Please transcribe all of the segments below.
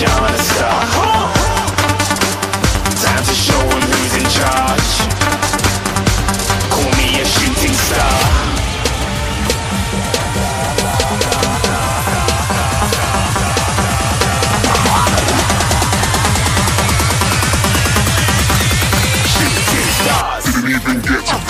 Time to who's in charge. Call me a shooting star. Shooting stars. Didn't even get to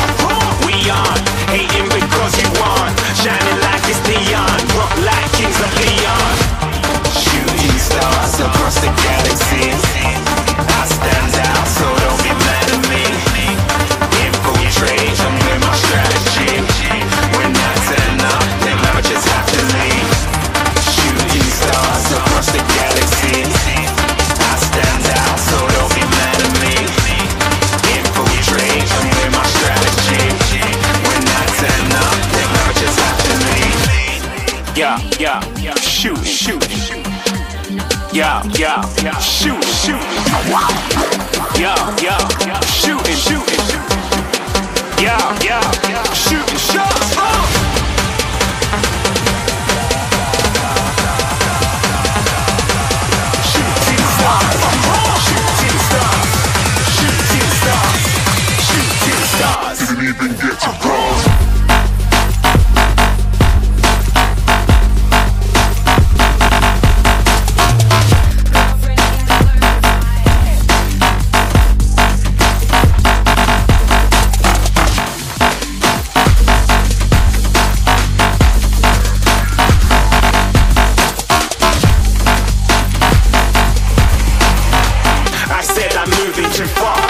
Yeah, yeah. Shoot, shoot, shoot. Yeah, yeah. Shoot, shoot. Yeah, yeah. Shooting, shooting. Yeah, yeah, shots. Oh! beach and fuck.